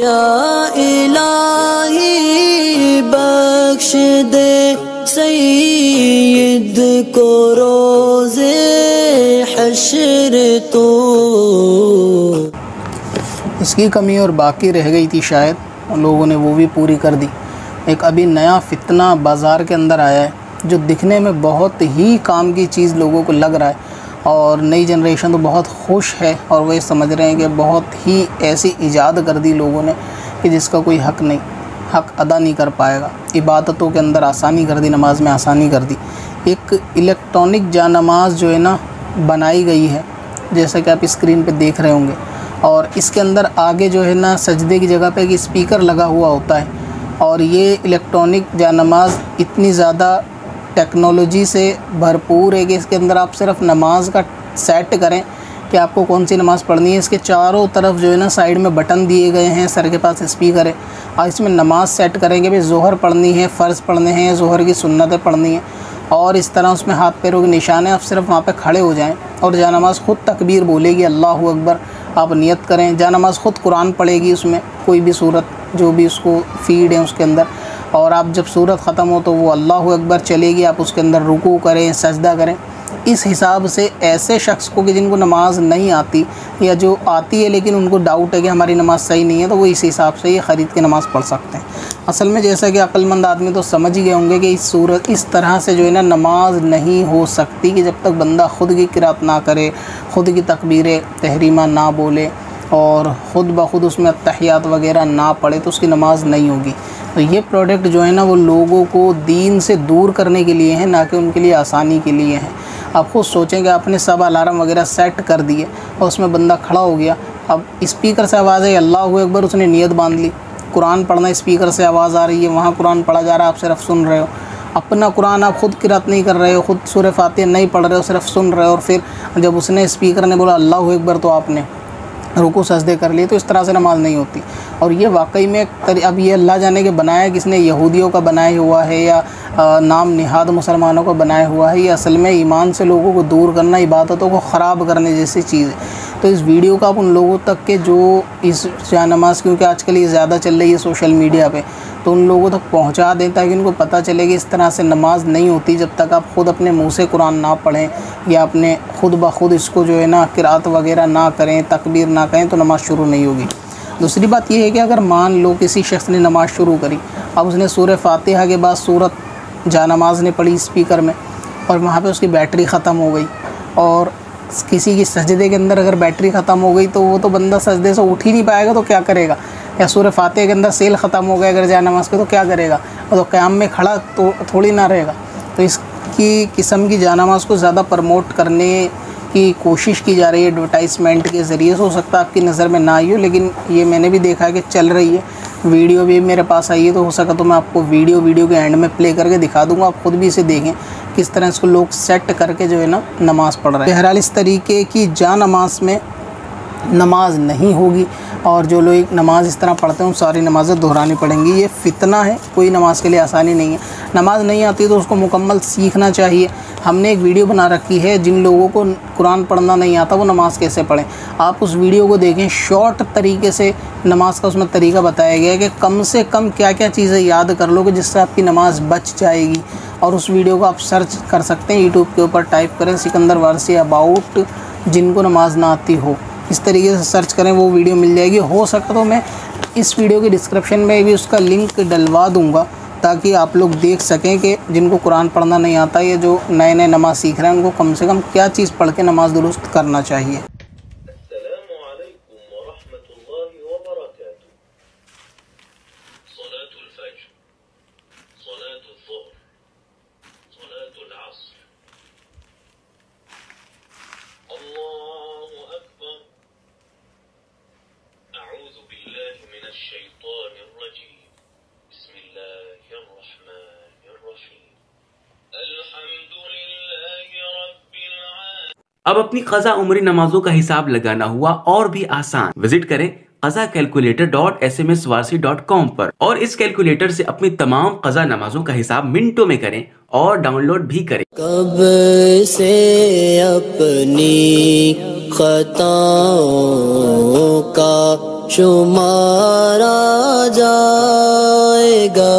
या इलाही बख्श दे सईद को रोज़े हशर तो। इसकी कमी और बाकी रह गई थी शायद, लोगों ने वो भी पूरी कर दी। एक अभी नया फितना बाज़ार के अंदर आया है, जो दिखने में बहुत ही काम की चीज़ लोगों को लग रहा है। और नई जनरेशन तो बहुत खुश है और वो ये समझ रहे हैं कि बहुत ही ऐसी ईजाद कर दी लोगों ने कि जिसका कोई हक़ नहीं, हक़ अदा नहीं कर पाएगा। इबादतों के अंदर आसानी कर दी, नमाज़ में आसानी कर दी। एक इलेक्ट्रॉनिक जा नमाज़ जो है ना, बनाई गई है, जैसा कि आप स्क्रीन पे देख रहे होंगे। और इसके अंदर आगे जो है ना, सजदे की जगह पे एक स्पीकर लगा हुआ होता है। और ये इलेक्ट्रॉनिक जा नमाज़ इतनी ज़्यादा टेक्नोलॉजी से भरपूर है कि इसके अंदर आप सिर्फ़ नमाज़ का सेट करें कि आपको कौन सी नमाज़ पढ़नी है। इसके चारों तरफ़ जो है ना साइड में बटन दिए गए हैं, सर के पास स्पीकर है। और इसमें नमाज़ सेट करेंगे, भाई जोहर पढ़नी है, फ़र्ज़ पढ़ने हैं, जोहर की सुन्नतें पढ़नी है। और इस तरह उसमें हाथ पैरों के निशान हैं आप सिर्फ़ वहाँ पे खड़े हो जाएँ और जा नमाज़ ख़ुद तकबीर बोलेगी, अल्लाह अकबर, आप नियत करें। जा नमाज़ ख़ुद कुरान पढ़ेगी उसमें, कोई भी सूरत, जो भी उसको फ़ीड है उसके अंदर। और आप जब सूरत ख़त्म हो तो वो अल्लाह अकबर चलेगी, आप उसके अंदर रुकू करें, सजदा करें। इस हिसाब से ऐसे शख्स को कि जिनको नमाज़ नहीं आती या जो आती है लेकिन उनको डाउट है कि हमारी नमाज़ सही नहीं है तो वो इस हिसाब से ये ख़रीद के नमाज़ पढ़ सकते हैं। असल में जैसा कि अक्लमंद आदमी तो समझ ही गए होंगे कि इस सूरत, इस तरह से जो है ना नमाज़ नहीं हो सकती कि जब तक बंदा ख़ुद की किरात ना करे, ख़ुद की तकबीर, तहरीमा ना बोले और ख़ुद ब खुद उसमें तहियात वगैरह ना पढ़े तो उसकी नमाज़ नहीं होगी। तो ये प्रोडक्ट जो है ना, वो लोगों को दीन से दूर करने के लिए है, ना कि उनके लिए आसानी के लिए है। आप खुद सोचें कि आपने सब अलार्म वगैरह सेट कर दिए और उसमें बंदा खड़ा हो गया। अब स्पीकर से आवाज़ आई, अल्लाह अकबर, उसने नीयत बाँध ली। कुरान पढ़ना स्पीकर से आवाज़ आ रही है, वहाँ कुरान पढ़ा जा रहा है, आप सिर्फ़ सुन रहे हो। अपना कुरान आप ख़ुद किरात नहीं कर रहे हो, ख़ुद सुर फातिह नहीं पढ़ रहे हो, सिर्फ़ सुन रहे हो। और फिर जब उसने स्पीकर ने बोला, अल्लाह अकबर तो आपने रुको सजदे कर लिए तो इस तरह से नमाज़ नहीं होती। और ये वाकई में अब ये अल्लाह जाने के बनाया किसने? यहूदियों का बनाया हुआ है या नाम निहाद मुसलमानों का बनाया हुआ है? ये असल में ईमान से लोगों को दूर करना, इबादतों को ख़राब करने जैसी चीज़ है। तो इस वीडियो का आप उन लोगों तक के जो इस जा नमाज़, क्योंकि आजकल ये ज़्यादा चल रही है सोशल मीडिया पे तो उन लोगों तक पहुँचा दें, ताकि उनको पता चले कि इस तरह से नमाज़ नहीं होती जब तक आप ख़ुद अपने मुँह से कुरान ना पढ़ें, या अपने खुद ब खुद इसको जो है ना किरात वगैरह ना करें, तकबीर ना करें तो नमाज़ शुरू नहीं होगी। दूसरी बात यह है कि अगर मान लो किसी शख्स ने नमाज़ शुरू करी, अब उसने सूर फातिहा के बाद सूरत जा नमाज़ ने पढ़ी स्पीकर में और वहाँ पे उसकी बैटरी ख़त्म हो गई और किसी की सजदे के अंदर अगर बैटरी ख़त्म हो गई तो वो तो बंदा सजदे से उठ ही नहीं पाएगा तो क्या करेगा? या सूर फातह के अंदर सेल ख़त्म हो गया अगर जाए नमाज़ के तो क्या करेगा? तो क़्याम में खड़ा तो थोड़ी ना रहेगा। तो इसकी किस्म की जानमाज को ज़्यादा प्रमोट करने की कोशिश की जा रही है एडवर्टाइजमेंट के ज़रिए। हो सकता है आपकी नज़र में ना आई हो, लेकिन ये मैंने भी देखा है कि चल रही है। वीडियो भी मेरे पास आई है तो हो सका तो मैं आपको वीडियो वीडियो के एंड में प्ले करके दिखा दूँगा। आप ख़ुद भी इसे देखें, किस तरह इसको लोग सेट करके जो है ना, नमाज़ पढ़ रहे हैं। बहरहाल, इस तरीके की जा नमाज़ में नमाज़ नहीं होगी। और जो लोग नमाज़ इस तरह पढ़ते हैं, उन सारी नमाज़ें दोहरानी पड़ेंगी। ये फितना है, कोई नमाज़ के लिए आसानी नहीं है। नमाज़ नहीं आती तो उसको मुकम्मल सीखना चाहिए। हमने एक वीडियो बना रखी है, जिन लोगों को कुरान पढ़ना नहीं आता, वो नमाज़ कैसे पढ़ें? आप उस वीडियो को देखें, शॉर्ट तरीके से नमाज़ का उसमें तरीका बताया गया है कि कम से कम क्या क्या चीज़ें याद कर लोगे, जिससे आपकी नमाज़ बच जाएगी। और उस वीडियो को आप सर्च कर सकते हैं, यूट्यूब के ऊपर टाइप करें सिकंदर वारसी अबाउट जिनको नमाज़ ना आती हो। इस तरीके से सर्च करें, वो वीडियो मिल जाएगी। हो सका तो मैं इस वीडियो के डिस्क्रिप्शन में भी उसका लिंक डलवा दूँगा, ताकि आप लोग देख सकें कि जिनको कुरान पढ़ना नहीं आता, या जो नए नए नमाज़ सीख रहे हैं, उनको कम से कम क्या चीज़ पढ़ के नमाज़ दुरुस्त करना चाहिए। अब अपनी कजा उमरी नमाजों का हिसाब लगाना हुआ और भी आसान। विज़िट करें कजा calculator dot S M S Warsi dot com पर और इस कैलकुलेटर से अपनी तमाम कजा नमाजों का हिसाब मिनटों में करें और डाउनलोड भी करें। कब से अपनी खताओं का शुमारा जाएगा?